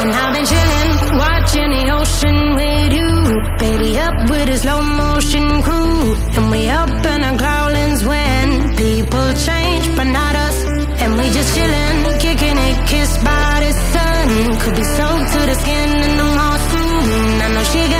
And I've been chilling, watching the ocean with you. Baby, up with a slow motion crew. And we up in our growlings when people change, but not us. And we just chilling, kicking it, kissed by the sun. Could be soaked to the skin in the afternoon. I know she got.